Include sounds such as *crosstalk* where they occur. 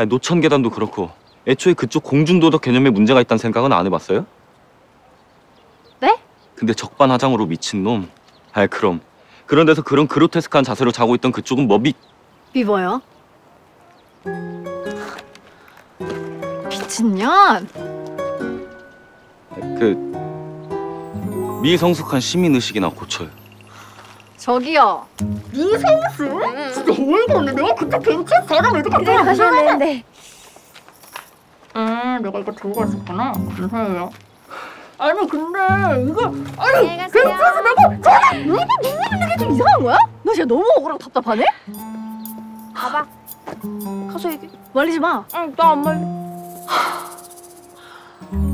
아니, 노천 계단도 그렇고 애초에 그쪽 공중도덕 개념에 문제가 있다는 생각은 안 해봤어요? 네? 근데 적반하장으로 미친 놈. 아이 그럼 그런 데서 그런 그로테스크한 자세로 자고 있던 그쪽은 뭐 미... 비버요? 미친년? 그 미성숙한 시민 의식이나 고쳐요. 저기요. 이성수? 진짜 어이가 없네. 내가 그때 벤치에서 사람 애들 그래 가셔야 되는데. 아, 내가 이거 들고 갔었구나. 감사해요. 아니 근데 이거 아니. 벤치에서 내가 전화 이거 누구는 게 좀 이상한 거야? 너 진짜 너무 억울하고 답답하네? 가봐. 가서 얘기. 말리지 마. 응, 나 안 말려. *laughs*